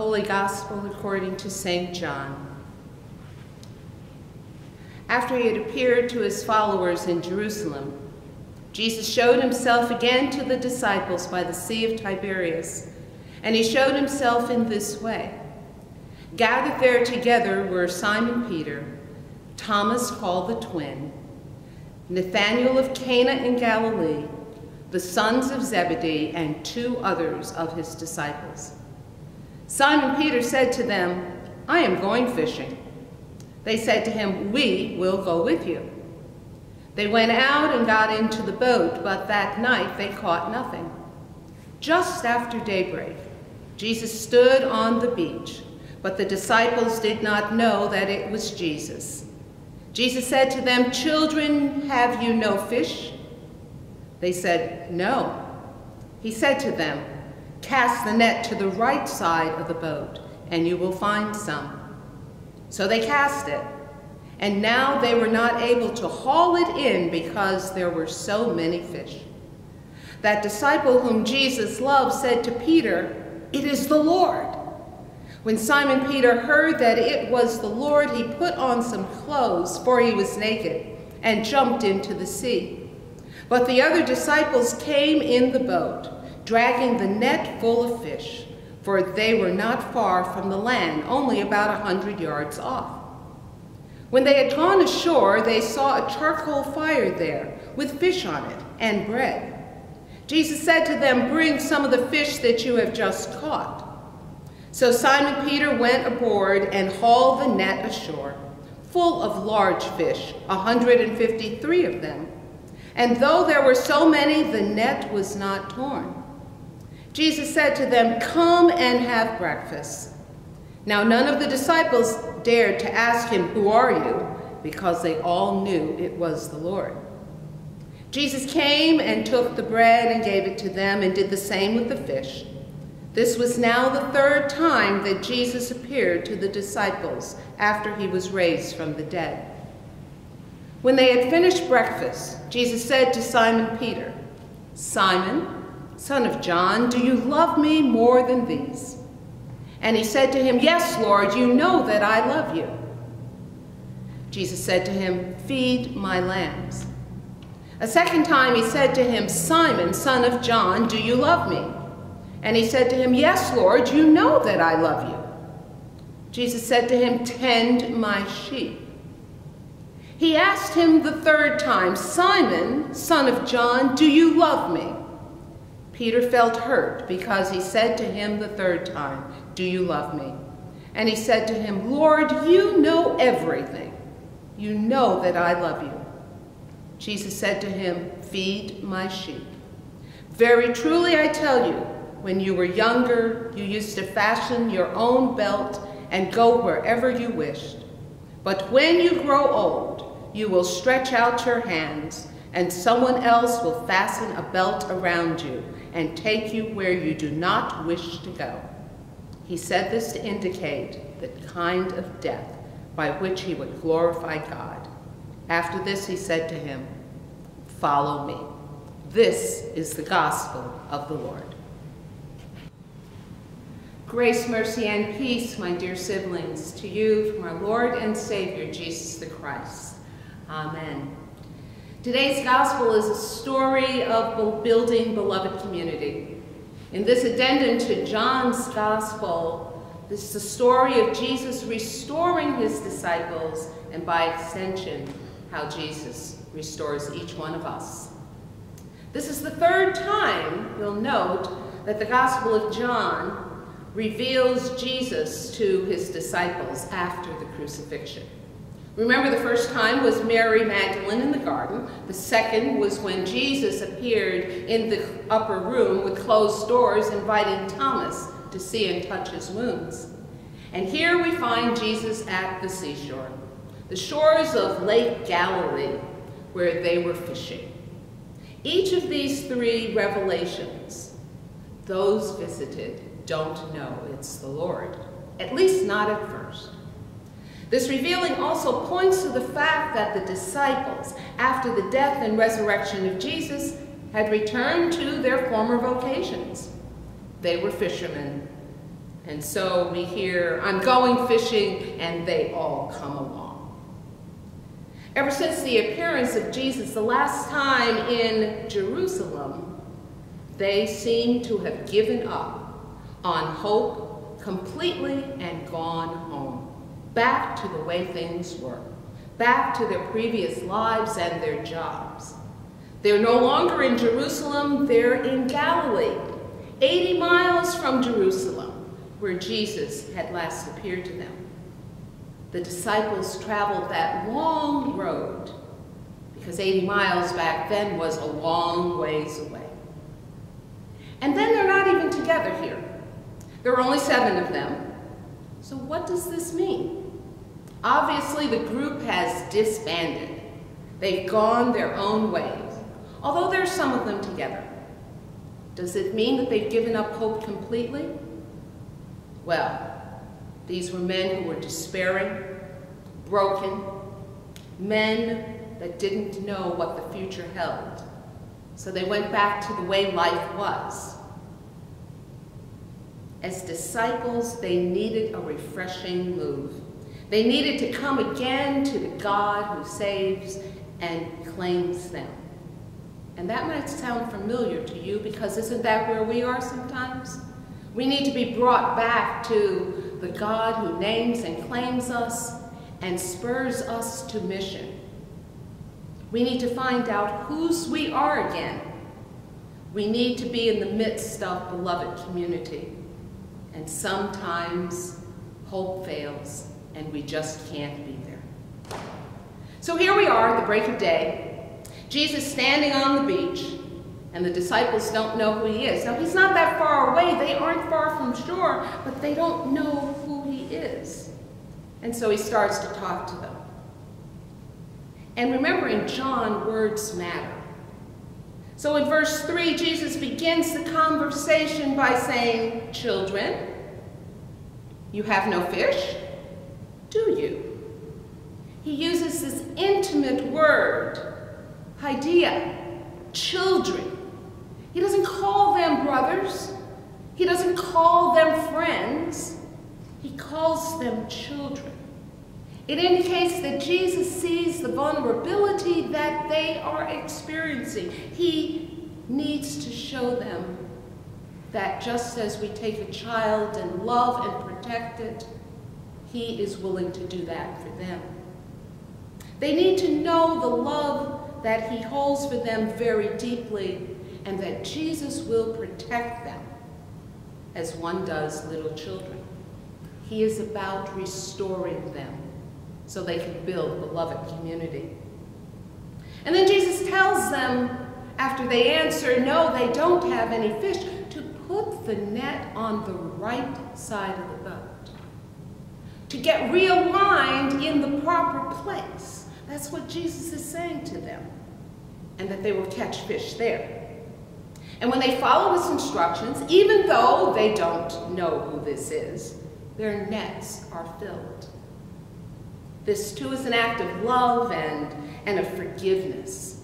Holy Gospel according to St. John. After he had appeared to his followers in Jerusalem, Jesus showed himself again to the disciples by the Sea of Tiberias, and he showed himself in this way. Gathered there together were Simon Peter, Thomas called the twin, Nathanael of Cana in Galilee, the sons of Zebedee, and two others of his disciples. Simon Peter said to them, I am going fishing. They said to him, We will go with you. They went out and got into the boat, but that night they caught nothing. Just after daybreak, Jesus stood on the beach, but the disciples did not know that it was Jesus. Jesus said to them, Children, have you no fish? They said, No. He said to them, Cast the net to the right side of the boat, and you will find some. So they cast it, and now they were not able to haul it in because there were so many fish. That disciple whom Jesus loved said to Peter, It is the Lord. When Simon Peter heard that it was the Lord, he put on some clothes, for he was naked, and jumped into the sea. But the other disciples came in the boat, dragging the net full of fish, for they were not far from the land, only about a hundred yards off. When they had gone ashore, they saw a charcoal fire there, with fish on it, and bread. Jesus said to them, Bring some of the fish that you have just caught. So Simon Peter went aboard and hauled the net ashore, full of large fish, a 153 of them. And though there were so many, the net was not torn. Jesus said to them, Come and have breakfast. Now none of the disciples dared to ask him, Who are you? because they all knew it was the Lord. Jesus came and took the bread and gave it to them and did the same with the fish. This was now the third time that Jesus appeared to the disciples after he was raised from the dead. When they had finished breakfast, Jesus said to Simon Peter, Simon, son of John, do you love me more than these? And he said to him, Yes, Lord, you know that I love you. Jesus said to him, Feed my lambs. A second time he said to him, Simon, son of John, do you love me? And he said to him, Yes, Lord, you know that I love you. Jesus said to him, Tend my sheep. He asked him the third time, Simon, son of John, do you love me? Peter felt hurt because he said to him the third time, Do you love me? And he said to him, Lord, you know everything. You know that I love you. Jesus said to him, Feed my sheep. Very truly I tell you, when you were younger, you used to fashion your own belt and go wherever you wished. But when you grow old, you will stretch out your hands, and someone else will fasten a belt around you and take you where you do not wish to go. He said this to indicate the kind of death by which he would glorify God. After this he said to him, Follow me. This is the gospel of the Lord. Grace, mercy, and peace, my dear siblings, to you from our Lord and Savior, Jesus the Christ. Amen. Today's gospel is a story of building beloved community. In this addendum to John's gospel, this is the story of Jesus restoring his disciples and by extension, how Jesus restores each one of us. This is the third time, you'll note, that the Gospel of John reveals Jesus to his disciples after the crucifixion. Remember the first time was Mary Magdalene in the garden. The second was when Jesus appeared in the upper room with closed doors inviting Thomas to see and touch his wounds. And here we find Jesus at the seashore, the shores of Lake Galilee, where they were fishing. Each of these three revelations, those visited don't know it's the Lord, at least not at first. This revealing also points to the fact that the disciples, after the death and resurrection of Jesus, had returned to their former vocations. They were fishermen, And so we hear, I'm going fishing, and they all come along. Ever since the appearance of Jesus the last time in Jerusalem, they seem to have given up on hope completely and gone home, back to the way things were, back to their previous lives and their jobs. They're no longer in Jerusalem, they're in Galilee, 80 miles from Jerusalem, where Jesus had last appeared to them. The disciples traveled that long road because 80 miles back then was a long ways away. And then they're not even together here. There are only seven of them. So what does this mean? Obviously, the group has disbanded. They've gone their own ways, although there's some of them together. Does it mean that they've given up hope completely? Well, these were men who were despairing, broken, men that didn't know what the future held. So they went back to the way life was. As disciples, they needed a refreshing move. They needed to come again to the God who saves and claims them. And that might sound familiar to you because isn't that where we are sometimes? We need to be brought back to the God who names and claims us and spurs us to mission. We need to find out whose we are again. We need to be in the midst of beloved community. And sometimes hope fails and we just can't be there. So here we are at the break of day, Jesus standing on the beach, and the disciples don't know who he is. Now, he's not that far away. They aren't far from shore, but they don't know who he is. And so he starts to talk to them. And remember, in John, words matter. So in verse 3, Jesus begins the conversation by saying, Children, you have no fish, do you? He uses this intimate word, idea, children. He doesn't call them brothers. He doesn't call them friends. He calls them children. It indicates that Jesus sees the vulnerability that they are experiencing. He needs to show them that just as we take a child and love and protect it, he is willing to do that for them. They need to know the love that he holds for them very deeply and that Jesus will protect them as one does little children. He is about restoring them so they can build beloved community. And then Jesus tells them, after they answer, no, they don't have any fish, to put the net on the right side of the. To get realigned in the proper place. That's what Jesus is saying to them. And that they will catch fish there. And when they follow his instructions, even though they don't know who this is, their nets are filled. This too is an act of love and, and of forgiveness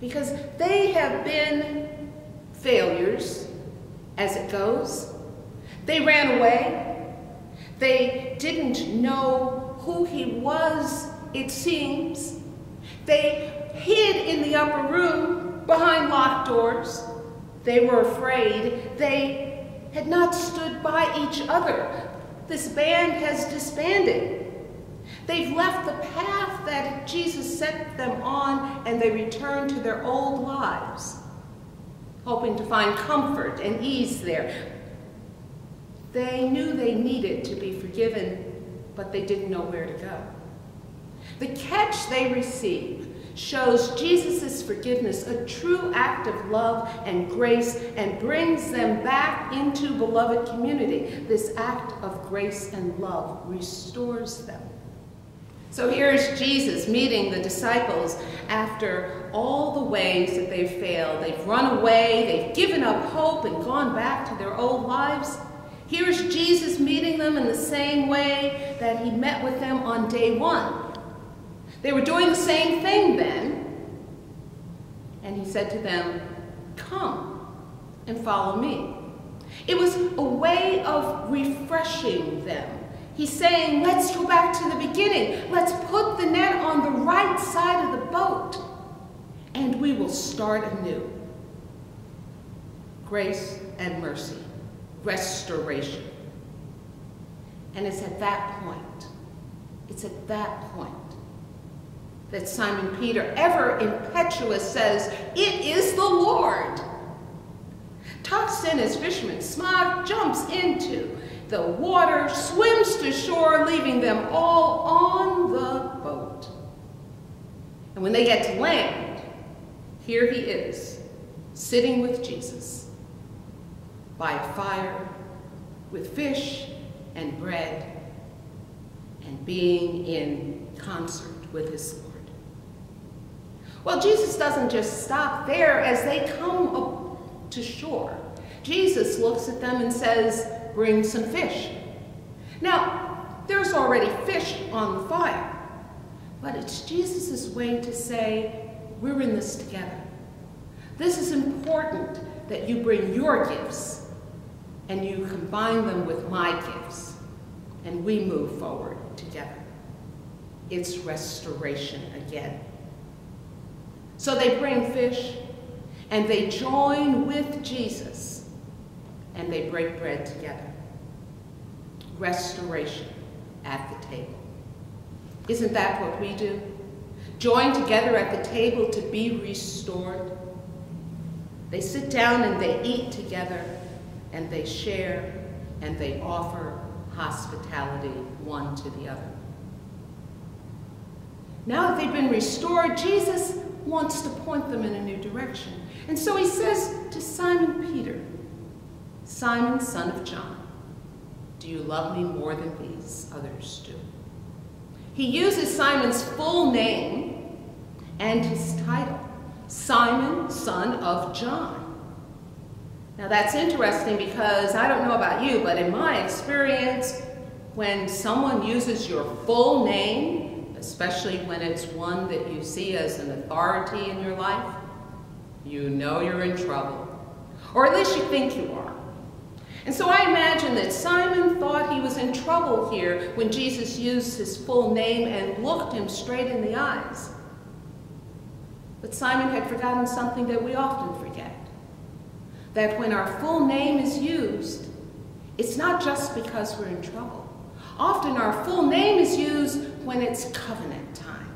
because they have been failures as it goes. They ran away. They didn't know who he was, it seems. They hid in the upper room behind locked doors. They were afraid. They had not stood by each other. This band has disbanded. They've left the path that Jesus set them on and they return to their old lives, hoping to find comfort and ease there. They knew they needed to be forgiven, but they didn't know where to go. The catch they receive shows Jesus' forgiveness a true act of love and grace and brings them back into beloved community. This act of grace and love restores them. So here's Jesus meeting the disciples after all the ways that they've failed. They've run away, they've given up hope and gone back to their old lives. Here's Jesus meeting them in the same way that he met with them on day one. They were doing the same thing then. And he said to them, Come and follow me. It was a way of refreshing them. He's saying, let's go back to the beginning. Let's put the net on the right side of the boat, and we will start anew. Grace and mercy, restoration. And it's at that point, it's at that point that Simon Peter, ever impetuous, says, It is the Lord. Tucks in his fisherman smock, jumps into the water, swims to shore, leaving them all on the boat. And when they get to land, here he is, sitting with Jesus by a fire with fish and bread and being in concert with his Lord. Well, Jesus doesn't just stop there as they come up to shore. Jesus looks at them and says, bring some fish. Now, there's already fish on the fire, but it's Jesus' way to say, we're in this together. This is important that you bring your gifts and you combine them with my gifts, and we move forward together. It's restoration again. So they bring fish, and they join with Jesus, and they break bread together. Restoration at the table. Isn't that what we do? Join together at the table to be restored. They sit down and they eat together, and they share, and they offer hospitality one to the other. Now that they've been restored, Jesus wants to point them in a new direction. And so he says to Simon Peter, Simon, son of John, do you love me more than these others do? He uses Simon's full name and his title, Simon, son of John. Now that's interesting because I don't know about you, but in my experience, when someone uses your full name especially when it's one that you see as an authority in your life, you know you're in trouble. Or at least you think you are. And so I imagine that Simon thought he was in trouble here when Jesus used his full name and looked him straight in the eyes. But Simon had forgotten something that we often forget. That when our full name is used, it's not just because we're in trouble. Often our full name is used when it's covenant time,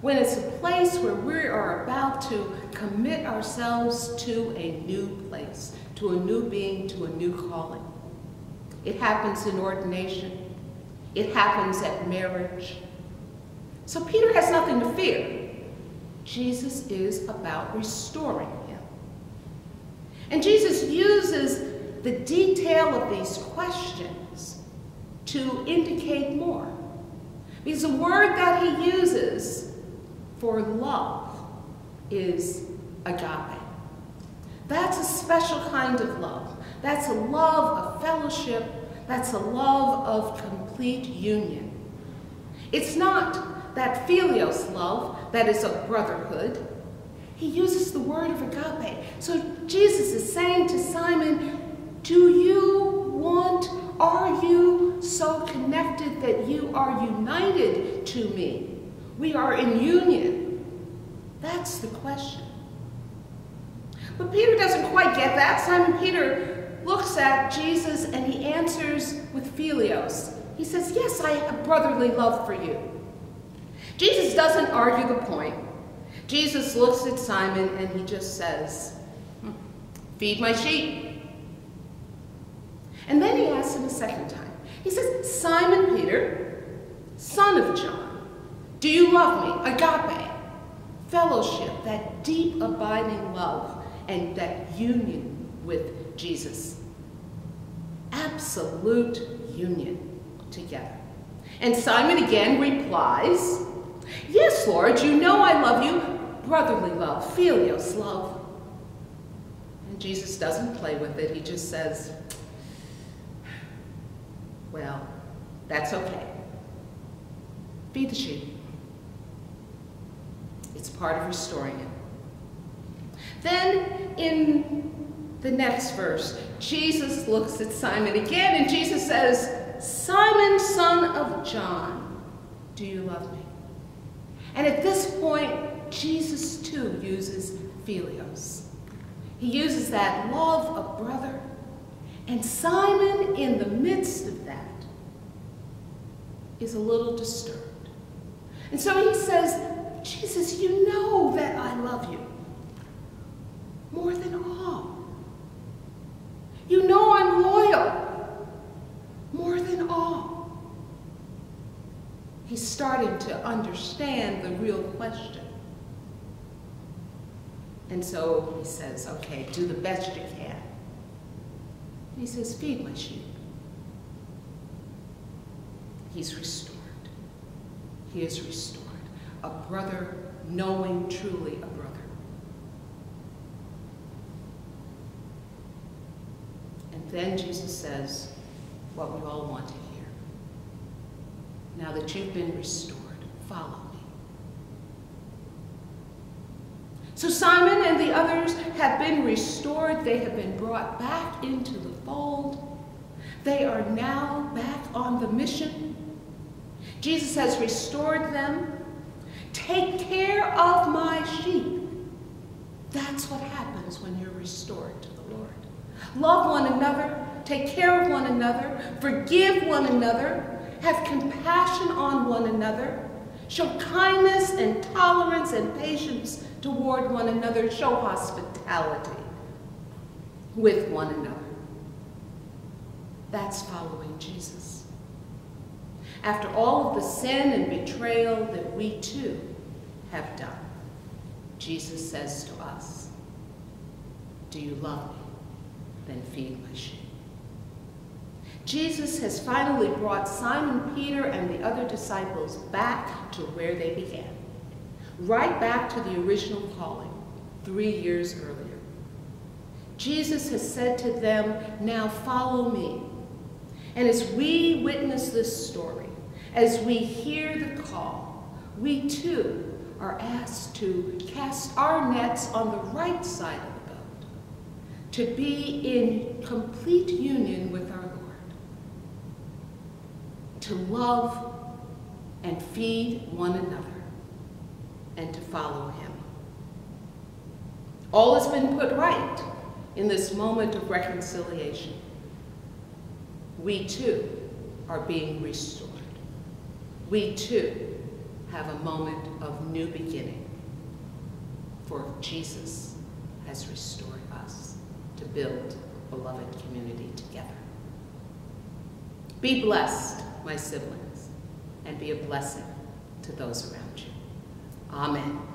when it's a place where we are about to commit ourselves to a new place, to a new being, to a new calling. It happens in ordination. It happens at marriage. So Peter has nothing to fear. Jesus is about restoring. And Jesus uses the detail of these questions to indicate more. Because the word that he uses for love is agape. That's a special kind of love. That's a love of fellowship. That's a love of complete union. It's not that philios love that is of brotherhood. He uses the word of agape. So Jesus is saying to Simon, do you want, are you so connected that you are united to me? We are in union. That's the question. But Peter doesn't quite get that. Simon Peter looks at Jesus and he answers with philios. He says, yes, I have brotherly love for you. Jesus doesn't argue the point. Jesus looks at Simon and he just says, feed my sheep. And then he asks him a second time. He says, Simon Peter, son of John, do you love me? Agape, fellowship, that deep abiding love and that union with Jesus. Absolute union together. And Simon again replies, Yes, Lord, you know I love you. Brotherly love, philios love. And Jesus doesn't play with it. He just says, well, that's okay. Feed the sheep. It's part of restoring it. Then in The next verse, Jesus looks at Simon again, and Jesus says, Simon, son of John, do you love me? And at this point, Jesus too uses philios. He uses that love of brother. And Simon, in the midst of that, is a little disturbed. And so he says, Jesus, you know that I love you more than all. You know I'm loyal more than all. He's starting to understand the real question. And so he says, okay, do the best you can. He says, feed my sheep. He's restored. He is restored. A brother knowing truly a brother. And then Jesus says what we all want to hear. Now that you've been restored, follow me. So Simon and the others have been restored. They have been brought back into the fold. They are now back on the mission. Jesus has restored them. Take care of my sheep. That's what happens when you're restored to the Lord. Love one another, take care of one another, forgive one another, have compassion on one another, show kindness and tolerance and patience toward one another, show hospitality with one another. That's following Jesus. After all of the sin and betrayal that we too have done, Jesus says to us, Do you love me? Then feed my sheep. Jesus has finally brought Simon Peter and the other disciples back to where they began, right back to the original calling three years earlier. Jesus has said to them, Now follow me. And as we witness this story, as we hear the call, we too are asked to cast our nets on the right side of the boat, to be in complete union with our to love and feed one another, and to follow him. All has been put right in this moment of reconciliation. We too are being restored. We too have a moment of new beginning, for Jesus has restored us to build a beloved community together. Be blessed, my siblings, and be a blessing to those around you. Amen.